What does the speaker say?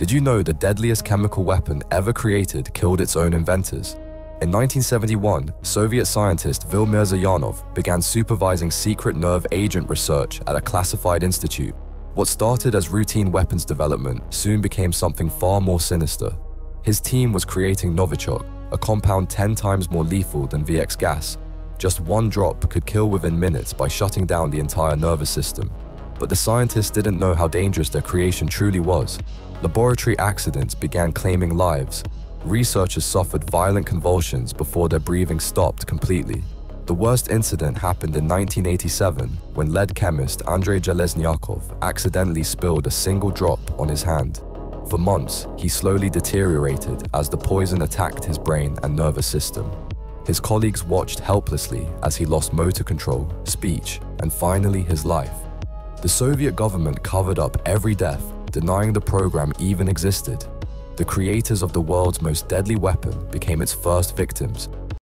Did you know the deadliest chemical weapon ever created killed its own inventors? In 1971, Soviet scientist Vil Mirzayanov began supervising secret nerve agent research at a classified institute. What started as routine weapons development soon became something far more sinister. His team was creating Novichok, a compound 10 times more lethal than VX gas. Just one drop could kill within minutes by shutting down the entire nervous system. But the scientists didn't know how dangerous their creation truly was. Laboratory accidents began claiming lives, Researchers suffered violent convulsions before their breathing stopped completely. The worst incident happened in 1987 when lead chemist Andrei Zheleznyakov accidentally spilled a single drop on his hand. For months, he slowly deteriorated as the poison attacked his brain and nervous system. His colleagues watched helplessly as he lost motor control, speech, and finally his life. The Soviet government covered up every death, denying the program even existed. The creators of the world's most deadly weapon became its first victims,